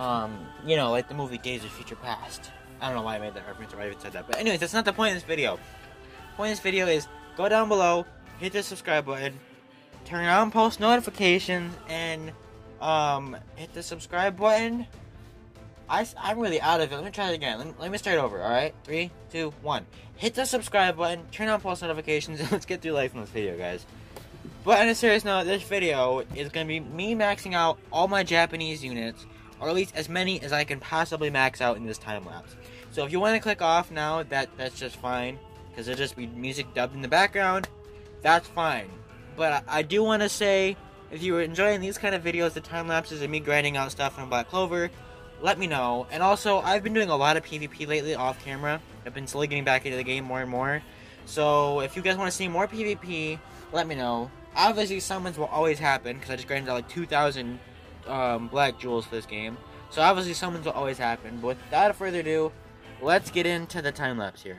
Um, you know, like the movie Days of Future Past. I don't know why I made that reference or why I even said that, but anyways, that's not the point of this video. The point of this video is go down below, hit the subscribe button, turn on post notifications, and um, hit the subscribe button. I, am really out of it. Let me try it again. Let me, let me start over, alright? Three, two, one. Hit the subscribe button, turn on post notifications, and let's get through life in this video, guys. But on a serious note, this video is going to be me maxing out all my Japanese units, or at least as many as I can possibly max out in this time lapse. So if you want to click off now, that that's just fine, because it'll just be music dubbed in the background. That's fine. But I, I do want to say, if you were enjoying these kind of videos, the time lapses of me grinding out stuff on Black Clover, let me know. And also, I've been doing a lot of PvP lately off camera. I've been slowly getting back into the game more and more. So if you guys want to see more PvP, let me know. Obviously, summons will always happen because I just grinded out like 2,000 um, black jewels for this game. So obviously, summons will always happen. But without further ado, let's get into the time lapse here.